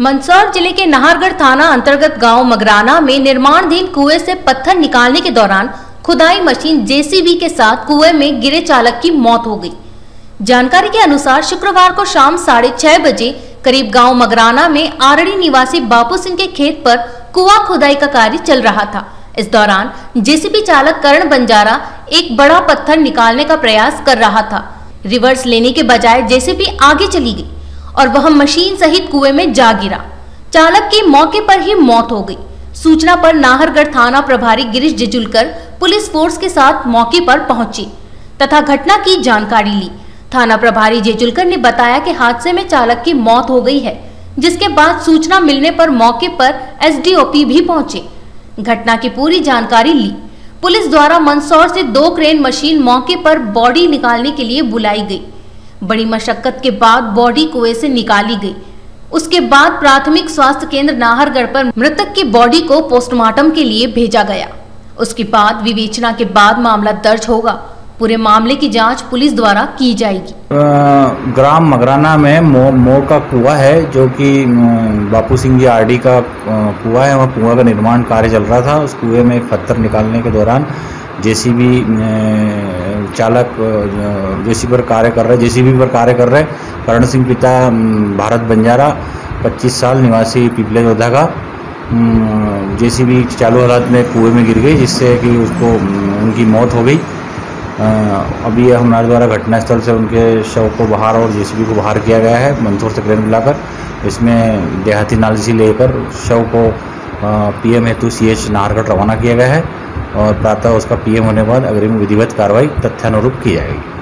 मंदसौर ज़िले के नाहरगढ़ थाना अंतर्गत गाँव मगराना में निर्माणधीन कुएँ से पत्थर निकालने के दौरान खुदाई मशीन जेसीबी के साथ कुएँ में गिरे चालक की मौत हो गई। जानकारी के अनुसार शुक्रवार को शाम साढ़े छह बजे करीब गाँव मगराना में आरड़ी निवासी बापू सिंह के खेत पर कुआ खुदाई का कार्य चल रहा था। इस दौरान जेसीबी चालक करण बंजारा एक बड़ा पत्थर निकालने का प्रयास कर रहा था। रिवर्स लेने के बजाय जेसीबी आगे चली गई। और वह मशीन सहित कुएँ में जा गिरा। चालक की मौके पर ही मौत हो गई। सूचना पर नाहरगढ़ थाना प्रभारी गिरीश जिजुलकर पुलिस फोर्स के साथ मौके पर पहुँचे, तथा घटना की जानकारी ली। थाना प्रभारी जेजुलकर ने बताया कि हादसे में चालक की मौत हो गई है, जिसके बाद सूचना मिलने पर मौके पर एसडीओपी भी पहुँचे। घटना की पूरी जानकारी ली। पुलिस द्वारा मंदसौर से दो क्रेन मशीन मौके पर बॉडी निकालने के लिए बुलाई गई। बड़ी मशक्कत के बाद बॉडी कुएँ से निकाली गई। उसके बाद प्राथमिक स्वास्थ्य केंद्र नाहरगढ़ पर मृतक की बॉडी को पोस्टमार्टम के लिए भेजा गया। उसके बाद विवेचना के बाद मामला दर्ज होगा। पूरे मामले की जाँच पुलिस द्वारा की जाएगी। ग्राम मगराना में मो, मो का कुआ है जो कि बापू सिंह जी आरडी का कुआ है। वहाँ कुआ का निर्माण कार्य चल रहा था। उस कुएँ में एक पत्थर निकालने के दौरान जेसीबी चालक जेसीबी पर कार्य कर रहे, जेसीबी पर कार्य कर रहे करण सिंह पिता भारत बंजारा 25 साल निवासी पिपले योद्धा का। जेसीबी चालू हालात में कुएँ में गिर गई, जिससे कि उसको उनकी मौत हो गई। अभी हमारे द्वारा घटनास्थल से उनके शव को बाहर और जेसीबी को बाहर किया गया है, मंदसौर से क्रेन मिलाकर इसमें देहाती नालसी लेकर शव को पीएम हेतु सीएच नाहरगढ़ रवाना किया गया है। और प्रातः उसका पीएम होने के बाद अग्रिम विधिवत कार्रवाई तथ्यानुरूप की जाएगी।